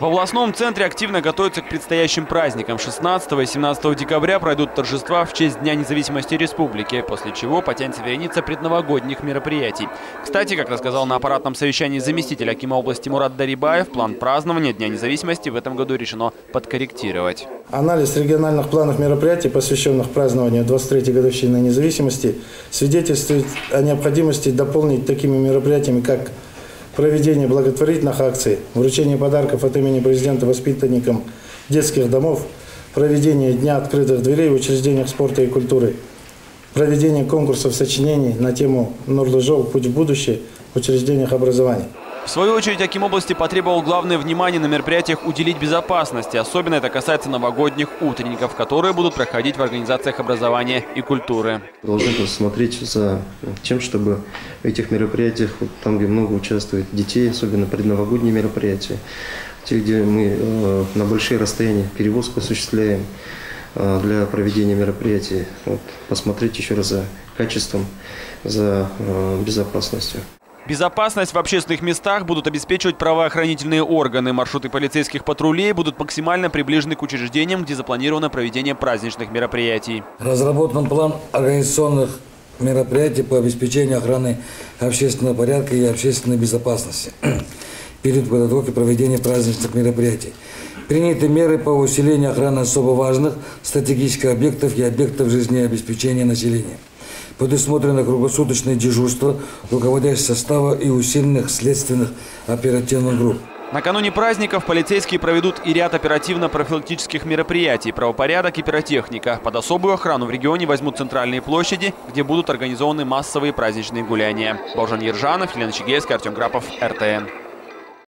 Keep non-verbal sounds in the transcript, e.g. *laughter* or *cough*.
В областном центре активно готовятся к предстоящим праздникам. 16 и 17 декабря пройдут торжества в честь Дня независимости республики, после чего потянется вереница предновогодних мероприятий. Кстати, как рассказал на аппаратном совещании заместитель Акима области Мурат Дарибаев, план празднования Дня независимости в этом году решено подкорректировать. Анализ региональных планов мероприятий, посвященных празднованию 23-й годовщины независимости, свидетельствует о необходимости дополнить такими мероприятиями, как проведение благотворительных акций, вручение подарков от имени президента воспитанникам детских домов, проведение Дня открытых дверей в учреждениях спорта и культуры, проведение конкурсов сочинений на тему «Нурлыжол. Путь в будущее» в учреждениях образования. В свою очередь, Аким области потребовал главное внимание на мероприятиях уделить безопасности. Особенно это касается новогодних утренников, которые будут проходить в организациях образования и культуры. Должны посмотреть за тем, чтобы в этих мероприятиях, вот там, где много участвует детей, особенно предновогодние мероприятия, те, где мы э, на большие расстояния перевозку осуществляем э, для проведения мероприятий, вот, посмотреть еще раз за качеством, за э, безопасностью. Безопасность в общественных местах будут обеспечивать правоохранительные органы. Маршруты полицейских патрулей будут максимально приближены к учреждениям, где запланировано проведение праздничных мероприятий. Разработан план организационных мероприятий по обеспечению охраны общественного порядка и общественной безопасности *clears throat* перед подготовкой проведения праздничных мероприятий. Приняты меры по усилению охраны особо важных стратегических объектов и объектов жизнеобеспечения населения предусмотрено круглосуточное дежурство руководящего состава и усиленных следственных оперативных групп. Накануне праздников полицейские проведут и ряд оперативно-профилактических мероприятий, правопорядок и пиротехника. Под особую охрану в регионе возьмут центральные площади, где будут организованы массовые праздничные гуляния. Божан Ержанов, Елена Чигельская, Артем Грапов, РТН.